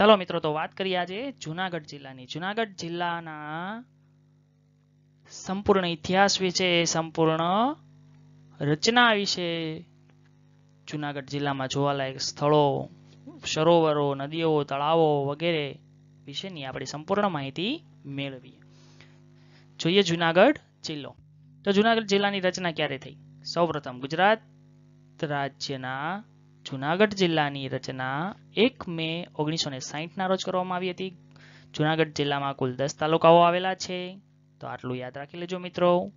ચાલો મિત્રો, તો વાત કરીએ આજે જુનાગઢ જિલ્લાની. જુનાગઢ જિલ્લાના સંપૂર્ણ ઇતિહાસ વિશે, સંપૂર્ણ રચના વિશે જુનાગઢ જિલ્લામાં જોવાલાયક સ્થળો, સરોવરો, નદીઓ, તળાવો વગેરે વિશેની આપણે સંપૂર્ણ માહિતી મેળવીએ. જોઈએ જુનાગઢ જિલ્લો. તો જુનાગઢ જિલ્લાની રચના ક્યારે થઈ? સૌપ્રથમ ગુજરાત રાજ્યના જુનાગઢ જિલ્લાની રચના એક મે ઓગણીસો ને સાહીઠના રોજ કરવામાં આવી હતી. જૂનાગઢ જિલ્લામાં કુલ દસ તાલુકાઓ આવેલા છે. તો આટલું યાદ રાખી લેજો મિત્રો.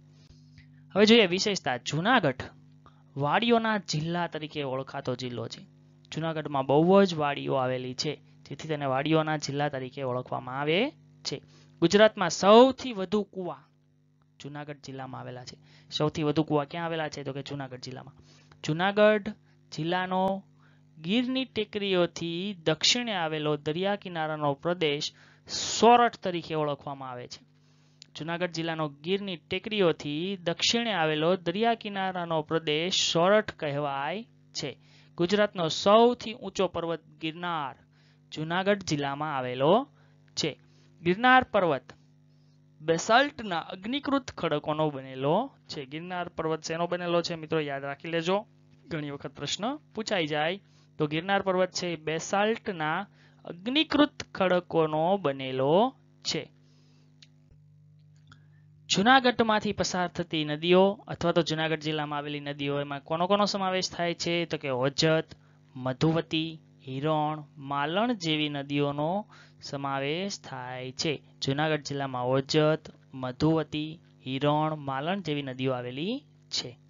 હવે જોઈએ વિશેષતા. જૂનાગઢ વાડીઓના જિલ્લા તરીકે ઓળખાતો જિલ્લો છે. જૂનાગઢમાં બહુ જ વાડીઓ આવેલી છે. જેથી તેને વાડીઓના જિલ્લા તરીકે ઓળખવામાં આવે છે. ગુજરાતમાં સૌથી વધુ કુવા જુનાગઢ જિલ્લામાં આવેલા છે. સૌથી વધુ કુવા ક્યાં આવેલા છે? તો કે જુનાગઢ જિલ્લામાં. જુનાગઢ જિલ્લાનો ગીરની ટેકરીઓથી દક્ષિણે આવેલો દરિયા કિનારાનો પ્રદેશ સોરઠ તરીકે ઓળખવામાં આવે છે. જુનાગઢ જિલ્લાનો ગીરની ટેકરીઓથી દક્ષિણે આવેલો દરિયા કિનારાનો પ્રદેશ સોરઠ કહેવાય છે. ગુજરાતનો સૌથી ઊંચો પર્વત ગિરનાર જુનાગઢ જિલ્લામાં આવેલો છે. ગિરનાર પર્વત બેસાલ્ટના અગ્નિકૃત ખડકોનો બનેલો છે. ગિરનાર પર્વત શેનો બનેલો છે મિત્રો યાદ રાખી લેજો. ઘણી વખત પ્રશ્ન પૂછાઈ જાય. તો ગિરનાર પર્વત છે બેસાલ્ટના અગ્નિકૃત ખડકોનો બનેલો છે. જુનાગઢમાંથી પસાર થતી નદીઓ અથવા તો જુનાગઢ જિલ્લામાં આવેલી નદીઓ, એમાં કોનો કોનો સમાવેશ થાય છે? તો કે ઓજત મધુવતી, હિરણ, માલણ જેવી નદીઓનો સમાવેશ થાય છે. જુનાગઢ જિલ્લામાં ઓજત મધુવતી, હિરણ, માલણ જેવી નદીઓ આવેલી છે.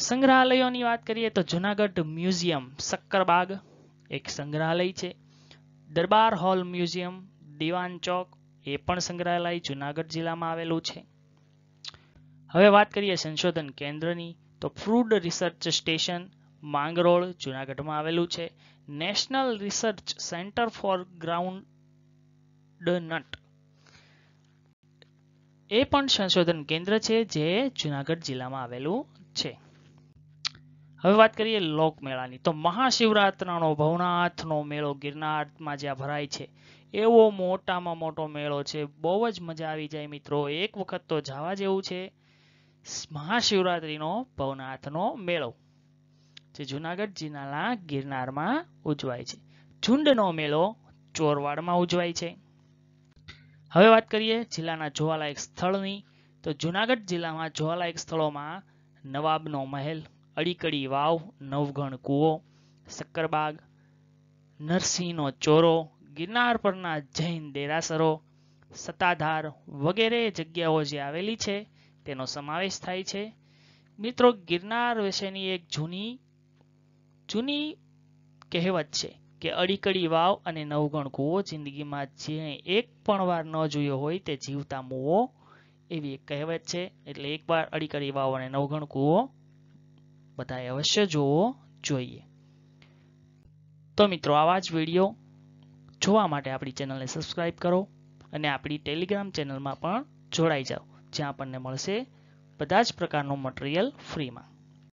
સંગ્રહાલયોની વાત કરીએ તો જુનાગઢ મ્યુઝિયમ સક્કરબાગ એક સંગ્રહાલય છે. દરબાર હોલ મ્યુઝિયમ, દિવાન ચોક એ પણ સંગ્રહાલય જુનાગઢ જિલ્લામાં આવેલું છે. હવે વાત કરીએ સંશોધન કેન્દ્રની તો ફૂડ રિસર્ચ સ્ટેશન માંગરોળ જુનાગઢમાં આવેલું છે. National research centre for groundnut એ પણ સંશોધન કેન્દ્ર છે જે જુનાગઢ જિલ્લામાં આવેલું છે. હવે વાત કરીએ લોકમેળાની તો મહાશિવરાત્રનો ભવનાથનો મેળો ગિરનારમાં જ્યાં ભરાય છે, એવો મોટામાં મોટો મેળો છે. બહુ જ મજા આવી જાય મિત્રો. એક વખત તો જવા જેવું છે. મહાશિવરાત્રિનો ભવનાથનો મેળો, જે જુનાગઢ જિલ્લાના ગિરનારમાં ઉજવાય છે. ઝુંડનો મેળો ચોરવાડમાં ઉજવાય છે. હવે વાત કરીએ જિલ્લાના જોવાલાયક સ્થળની. તો જુનાગઢ જિલ્લામાં જોવાલાયક સ્થળોમાં નવાબનો મહેલ અડીકડી વાવ, નવગણ કૂવો, શક્કરબાગ, નરસિંહનો ચોરો, ગિરનાર પરના જૈન દેરાસરો, સત્તાધાર વગેરે જગ્યાઓ જે આવેલી છે, તેનો સમાવેશ થાય છે. મિત્રો, ગિરનાર વિશેની એક જૂની જૂની કહેવત છે કે અડીકડી વાવ અને નવગણ કૂવો જિંદગીમાં જેણે એક પણ વાર ન જોયો હોય તે જીવતા મૂવો, એવી એક કહેવત છે. એટલે એકવાર અડીકડી વાવ અને નવગણ કૂવો બધાએ અવશ્ય જોવો જોઈએ. તો મિત્રો, આવા જ વીડિયો જોવા માટે આપણી ચેનલને સબસ્ક્રાઇબ કરો અને આપણી ટેલિગ્રામ ચેનલમાં પણ જોડાઈ જાઓ, જ્યાં આપણને મળશે બધા જ પ્રકારનું મટીરિયલ ફ્રીમાં